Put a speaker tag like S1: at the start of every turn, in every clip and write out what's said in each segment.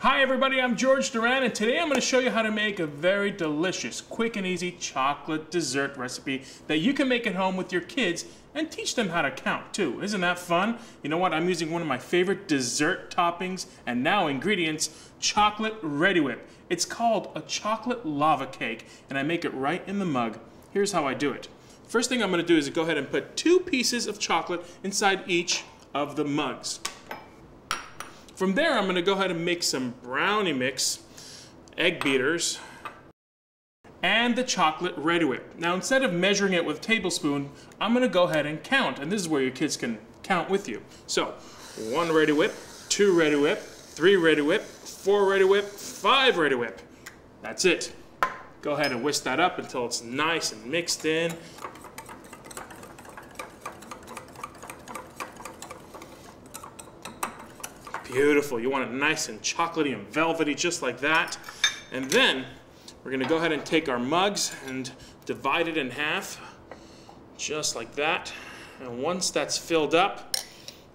S1: Hi everybody, I'm George Duran and today I'm going to show you how to make a very delicious, quick and easy chocolate dessert recipe that you can make at home with your kids and teach them how to count too. Isn't that fun? You know what, I'm using one of my favorite dessert toppings and now ingredients, chocolate Reddi-wip. It's called a chocolate lava cake and I make it right in the mug. Here's how I do it. First thing I'm going to do is go ahead and put two pieces of chocolate inside each of the mugs. From there, I'm gonna go ahead and make some brownie mix, egg beaters, and the chocolate Reddi-wip. Now, instead of measuring it with a tablespoon, I'm gonna go ahead and count, and this is where your kids can count with you. So, one Reddi-wip, two Reddi-wip, three Reddi-wip, four Reddi-wip, five Reddi-wip. That's it. Go ahead and whisk that up until it's nice and mixed in. Beautiful. You want it nice and chocolatey and velvety, just like that. And then we're gonna go ahead and take our mugs and divide it in half, just like that. And once that's filled up,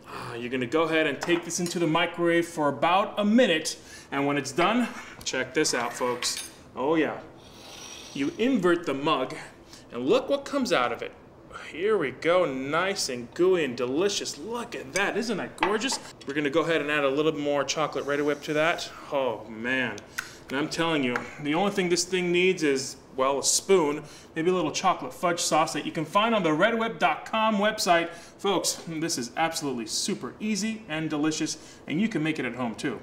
S1: ah, you're gonna go ahead and take this into the microwave for about a minute. And when it's done, check this out, folks. Oh yeah. You invert the mug, and look what comes out of it. Here we go, nice and gooey and delicious. Look at that, isn't that gorgeous? We're gonna go ahead and add a little more chocolate Reddi-wip to that. Oh man, and I'm telling you, the only thing this thing needs is, well, a spoon, maybe a little chocolate fudge sauce that you can find on the reddi-wip.com website. Folks, this is absolutely super easy and delicious, and you can make it at home too.